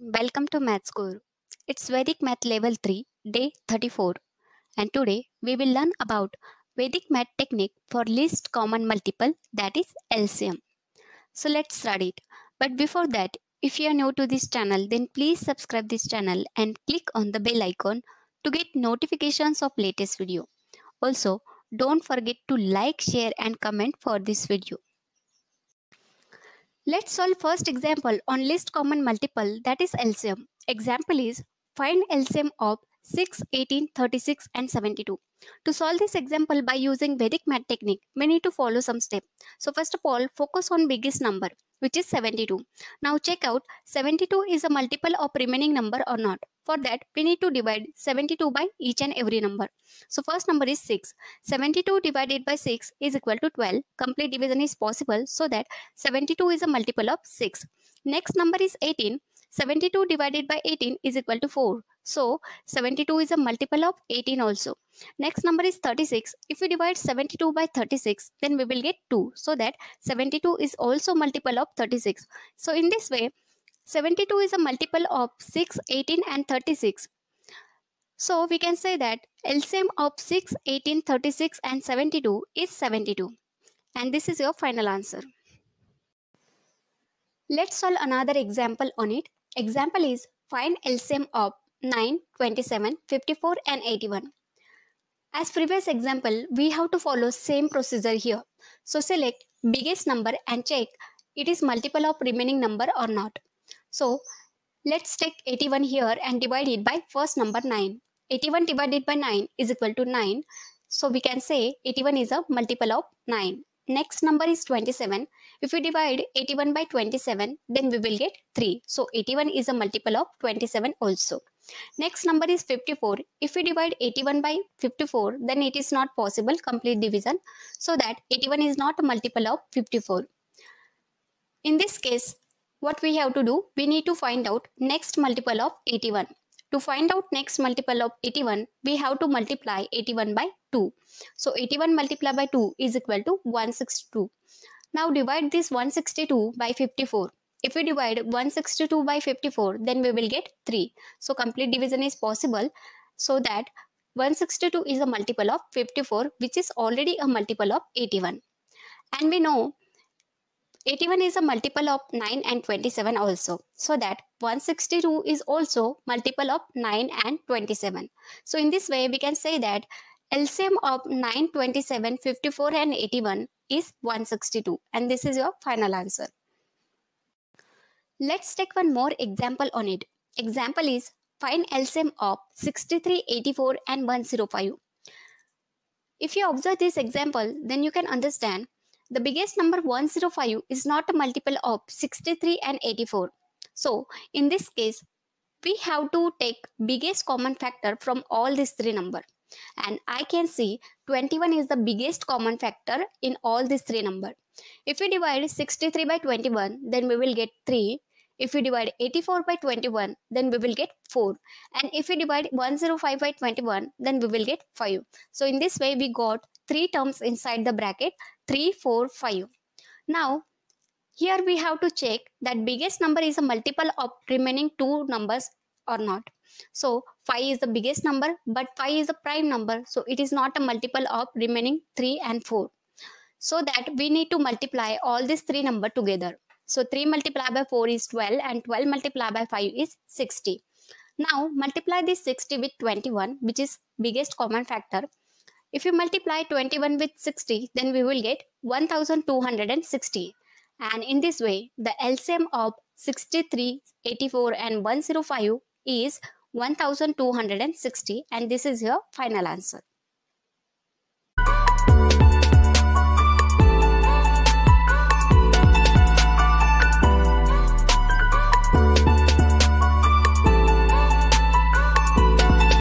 welcome to MathsCore. It's Vedic Math Level 3, Day 34. And today we will learn about Vedic Math technique for least common multiple that is LCM. So let's start it. But before that, if you are new to this channel, then please subscribe this channel and click on the bell icon to get notifications of latest video. Also, don't forget to like, share and comment for this video. Let's solve first example on least common multiple that is LCM. Example is find LCM of 6, 18, 36 and 72. To solve this example by using Vedic math technique, we need to follow some steps. So first of all, focus on biggest number which is 72. Now check out 72 is a multiple of remaining number or not. For that, we need to divide 72 by each and every number. So first number is 6. 72 divided by 6 is equal to 12. Complete division is possible so that 72 is a multiple of 6. Next number is 18. 72 divided by 18 is equal to 4. So 72 is a multiple of 18 also. Next number is 36. If we divide 72 by 36, then we will get 2. So that 72 is also multiple of 36. So in this way, 72 is a multiple of 6, 18 and 36. So we can say that LCM of 6, 18, 36 and 72 is 72. And this is your final answer. Let's solve another example on it. Example is find LCM of 9, 27, 54 and 81. As previous example, we have to follow same procedure here. So select biggest number and check it is multiple of remaining number or not. So let's take 81 here and divide it by first number 9. 81 divided by 9 is equal to 9. So we can say 81 is a multiple of 9. Next number is 27. If we divide 81 by 27, then we will get 3. So 81 is a multiple of 27 also. Next number is 54. If we divide 81 by 54, then it is not possible complete division. So that 81 is not a multiple of 54. In this case, what we have to do, we need to find out next multiple of 81. To find out next multiple of 81, we have to multiply 81 by 2. So 81 multiplied by 2 is equal to 162. Now divide this 162 by 54. If we divide 162 by 54, then we will get 3. So complete division is possible so that 162 is a multiple of 54 which is already a multiple of 81. And we know 81 is a multiple of 9 and 27 also. So that 162 is also multiple of 9 and 27. So in this way we can say that LCM of 9, 27, 54 and 81 is 162 and this is your final answer. Let's take one more example on it. Example is find LCM of 63, 84 and 105. If you observe this example, then you can understand the biggest number 105 is not a multiple of 63 and 84. So in this case, we have to take biggest common factor from all these three number. And I can see 21 is the biggest common factor in all these three number. If we divide 63 by 21, then we will get 3. If we divide 84 by 21, then we will get 4. And if we divide 105 by 21, then we will get 5. So in this way, we got 3 terms inside the bracket 3, 4, 5. Now, here we have to check that biggest number is a multiple of remaining two numbers or not. So 5 is the biggest number but 5 is a prime number. So it is not a multiple of remaining 3 and 4. So that we need to multiply all these three number together. So 3 multiplied by 4 is 12 and 12 multiplied by 5 is 60. Now multiply this 60 with 21 which is biggest common factor. If you multiply 21 with 60 then we will get 1260 and in this way the LCM of 63, 84 and 105 is 1260 and this is your final answer.